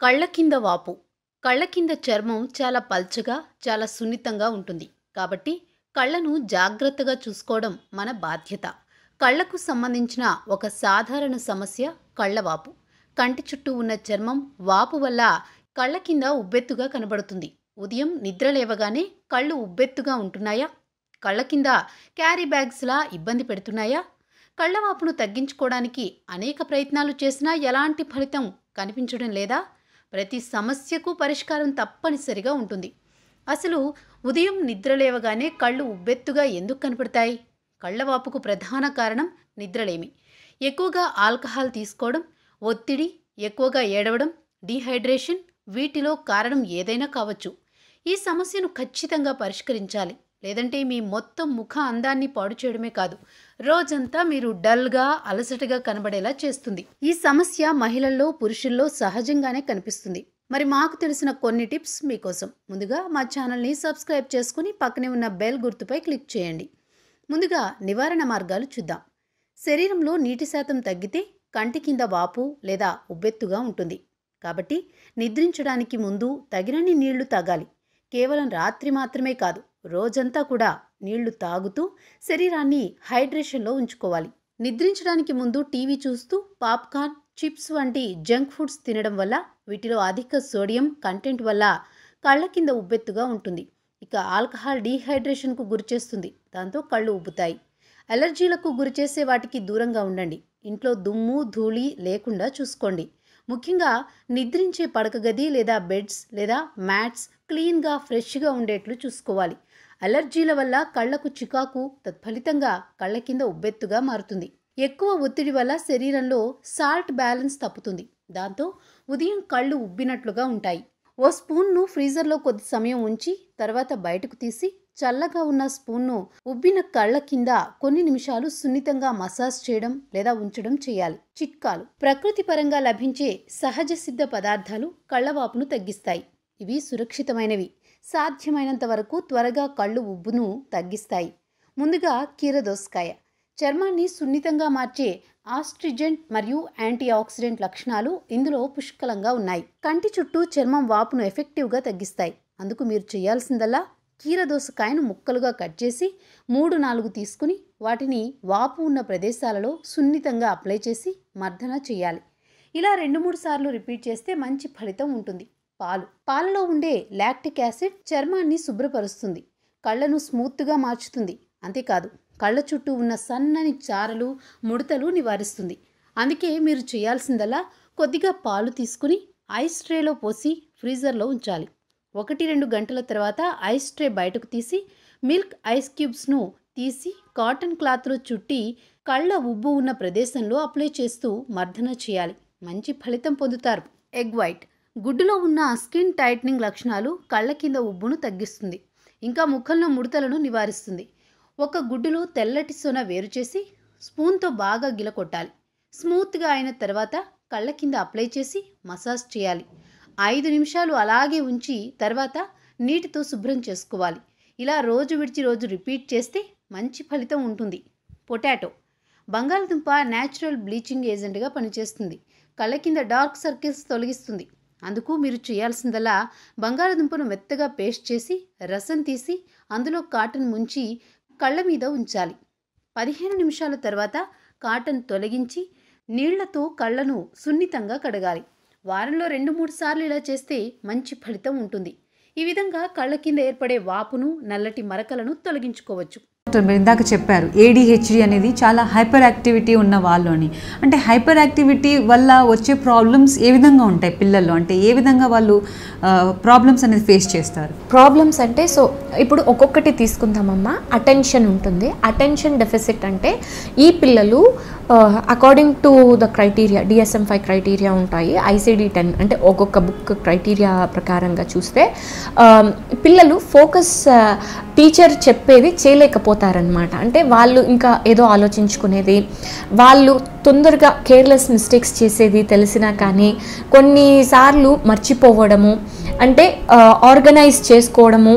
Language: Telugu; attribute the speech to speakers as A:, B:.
A: కళ్ళ కింద వాపు. కళ్ళ కింద చర్మం చాలా పల్చగా చాలా సున్నితంగా ఉంటుంది. కాబట్టి కళ్ళను జాగ్రత్తగా చూసుకోవడం మన బాధ్యత. కళ్ళకు సంబంధించిన ఒక సాధారణ సమస్య కళ్ళవాపు కంటి చుట్టూ ఉన్న చర్మం వాపు వల్ల కళ్ళ కింద ఉబ్బెత్తుగా కనబడుతుంది. ఉదయం నిద్ర లేవగానే కళ్ళు ఉబ్బెత్తుగా ఉంటున్నాయా? కళ్ళ కింద క్యారీ బ్యాగ్స్లా ఇబ్బంది పెడుతున్నాయా? కళ్ళవాపును తగ్గించుకోవడానికి అనేక ప్రయత్నాలు చేసినా ఎలాంటి ఫలితం కనిపించడం లేదా? ప్రతి సమస్యకు పరిష్కారం తప్పనిసరిగా ఉంటుంది. అసలు ఉదయం నిద్ర లేవగానే కళ్ళు ఉబ్బెత్తుగా ఎందుకు కనపడతాయి? కళ్ళవాపుకు ప్రధాన కారణం నిద్రలేమి. ఎక్కువగా ఆల్కహాల్ తీసుకోవడం ఒత్తిడి ఎక్కువగా ఏడవడం డీహైడ్రేషన్ వీటిలో కారణం ఏదైనా కావచ్చు. ఈ సమస్యను ఖచ్చితంగా పరిష్కరించాలి. లేదంటే మీ మొత్తం ముఖ అందాన్ని పాడు చేయడమే కాదు రోజంతా మీరు డల్గా అలసటగా కనబడేలా చేస్తుంది. ఈ సమస్య మహిళల్లో పురుషుల్లో సహజంగానే కనిపిస్తుంది. మరి మాకు తెలిసిన కొన్ని టిప్స్ మీకోసం. ముందుగా మా ఛానల్ని సబ్స్క్రైబ్ చేసుకుని పక్కనే ఉన్న బెల్ గుర్తుపై క్లిక్ చేయండి. ముందుగా నివారణ మార్గాలు చూద్దాం. శరీరంలో నీటి శాతం తగ్గితే కంటి కింద వాపు లేదా ఉబ్బెత్తుగా ఉంటుంది. కాబట్టి నిద్రించడానికి ముందు తగినన్ని నీళ్ళు తాగాలి. కేవలం రాత్రి మాత్రమే కాదు రోజంతా కూడా నీళ్ళు తాగుతూ శరీరాన్ని హైడ్రేషన్లో ఉంచుకోవాలి. నిద్రించడానికి ముందు టీవీ చూస్తూ పాప్కార్న్ చిప్స్ వంటి జంక్ ఫుడ్స్ తినడం వల్ల వీటిలో అధిక సోడియం కంటెంట్ వల్ల కళ్ళ కింద ఉబ్బెత్తుగా ఉంటుంది. ఇక ఆల్కహాల్ డీహైడ్రేషన్కు గురిచేస్తుంది దాంతో కళ్ళు ఉబ్బుతాయి. అలర్జీలకు గురిచేసే వాటికి దూరంగా ఉండండి. ఇంట్లో దుమ్ము ధూళి లేకుండా చూసుకోండి. ముఖ్యంగా నిద్రించే పడక గది లేదా బెడ్స్ లేదా మ్యాట్స్ క్లీన్గా ఫ్రెష్గా ఉండేట్లు చూసుకోవాలి. అలర్జీల వల్ల కళ్ళకు చికాకు తత్ఫలితంగా కళ్ళ కింద ఉబ్బెత్తుగా మారుతుంది. ఎక్కువ ఒత్తిడి వల్ల శరీరంలో సాల్ట్ బ్యాలెన్స్ తప్పుతుంది. దాంతో ఉదయం కళ్ళు ఉబ్బినట్లుగా ఉంటాయి. ఓ స్పూన్ను ఫ్రీజర్లో కొద్ది సమయం ఉంచి తర్వాత బయటకు తీసి చల్లగా ఉన్న స్పూన్ను ఉబ్బిన కళ్ళ కింద కొన్ని నిమిషాలు సున్నితంగా మసాజ్ చేయడం లేదా ఉంచడం చేయాలి. చిట్కాలు. ప్రకృతి పరంగా లభించే సహజ సిద్ధ పదార్థాలు కళ్ళవాపును తగ్గిస్తాయి. ఇవి సురక్షితమైనవి. సాధ్యమైనంత వరకు త్వరగా కళ్ళు ఉబ్బును తగ్గిస్తాయి. ముందుగా కీరదోసకాయ. చర్మాన్ని సున్నితంగా మార్చే ఆస్ట్రిజెంట్ మరియు యాంటీ ఆక్సిడెంట్ లక్షణాలు ఇందులో పుష్కలంగా ఉన్నాయి. కంటి చుట్టూ చర్మం వాపును ఎఫెక్టివ్గా తగ్గిస్తాయి. అందుకు మీరు చేయాల్సిందల్లా కీరదోసకాయను ముక్కలుగా కట్ చేసి మూడు నాలుగు తీసుకుని వాటిని వాపు ఉన్న ప్రదేశాలలో సున్నితంగా అప్లై చేసి మర్దన చేయాలి. ఇలా రెండు మూడు సార్లు రిపీట్ చేస్తే మంచి ఫలితం ఉంటుంది. పాలు. పాలలో ఉండే లాక్టిక్ యాసిడ్ చర్మాన్ని శుభ్రపరుస్తుంది. కళ్ళను స్మూత్గా మార్చుతుంది. అంతేకాదు కళ్ళ చుట్టూ ఉన్న సన్నని చారలు ముడతలు నివారిస్తుంది. అందుకే మీరు చేయాల్సిందల్లా కొద్దిగా పాలు తీసుకుని ఐస్ ట్రేలో పోసి ఫ్రీజర్లో ఉంచాలి. ఒకటి రెండు గంటల తర్వాత ఐస్ ట్రే బయటకు తీసి మిల్క్ ఐస్ క్యూబ్స్ను తీసి కాటన్ క్లాత్లో చుట్టి కళ్ళ ఉబ్బు ఉన్న ప్రదేశంలో అప్లై చేస్తూ మర్దన చేయాలి. మంచి ఫలితం పొందుతారు. Egg white. గుడ్డులో ఉన్న స్కిన్ టైట్నింగ్ లక్షణాలు కళ్ళ కింద ఉబ్బును తగ్గిస్తుంది. ఇంకా ముఖంలో ముడతలను నివారిస్తుంది. ఒక గుడ్డులో తెల్లటి సొన వేరు చేసి స్పూన్తో బాగా గిలకొట్టాలి. స్మూత్గా అయిన తర్వాత కళ్ళ కింద అప్లై చేసి మసాజ్ చేయాలి. ఐదు నిమిషాలు అలాగే ఉంచి తర్వాత నీటితో శుభ్రం చేసుకోవాలి. ఇలా రోజు విడిచి రోజు రిపీట్ చేస్తే మంచి ఫలితం ఉంటుంది. పొటాటో. బంగాళదుంప న్యాచురల్ బ్లీచింగ్ ఏజెంట్గా పనిచేస్తుంది. కళ్ళ కింద డార్క్ సర్కిల్స్ తొలగిస్తుంది. అందుకు మీరు చేయాల్సిందలా బంగాళదుంపను మెత్తగా పేస్ట్ చేసి రసం తీసి అందులో కాటన్ ముంచి కళ్ళ మీద ఉంచాలి. పదిహేను నిమిషాల తర్వాత కాటన్ తొలగించి నీళ్ళతో కళ్ళను సున్నితంగా కడగాలి. వారంలో రెండు మూడు సార్లు ఇలా చేస్తే మంచి ఫలితం ఉంటుంది. ఈ విధంగా కళ్ళ కింద ఏర్పడే వాపును నల్లటి మరకలను తొలగించుకోవచ్చు.
B: మీరు ఇందాక చెప్పారు ఏడిహెచ్డి అనేది చాలా హైపర్ యాక్టివిటీ ఉన్న వాళ్ళు అని అంటే హైపర్ యాక్టివిటీ వల్ల వచ్చే ప్రాబ్లమ్స్ ఏ విధంగా ఉంటాయి పిల్లల్లో? అంటే ఏ విధంగా వాళ్ళు ప్రాబ్లమ్స్ అనేది ఫేస్ చేస్తారు?
C: ప్రాబ్లమ్స్ అంటే సో ఇప్పుడు ఒక్కొక్కటి తీసుకుందామమ్మా. అటెన్షన్ ఉంటుంది. అటెన్షన్ డెఫిసిట్ అంటే ఈ పిల్లలు according to the criteria DSM five criteria ఉంటాయి. ఐసిడి టెన్ అంటే ఒక్కొక్క బుక్ క్రైటీరియా ప్రకారంగా చూస్తే పిల్లలు ఫోకస్ టీచర్ చెప్పేది చేయలేకపోతే అయిపోతారనమాట అంటే వాళ్ళు ఇంకా ఏదో ఆలోచించుకునేది వాళ్ళు తొందరగా కేర్లెస్ మిస్టేక్స్ చేసేది తెలిసినా కానీ కొన్నిసార్లు మర్చిపోవడము అంటే ఆర్గనైజ్ చేసుకోవడము